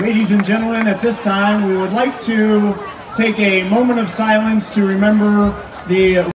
Ladies and gentlemen, at this time, we would like to take a moment of silence to remember the